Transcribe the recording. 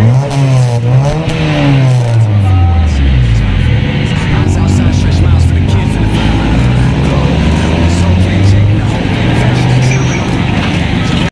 Yeah.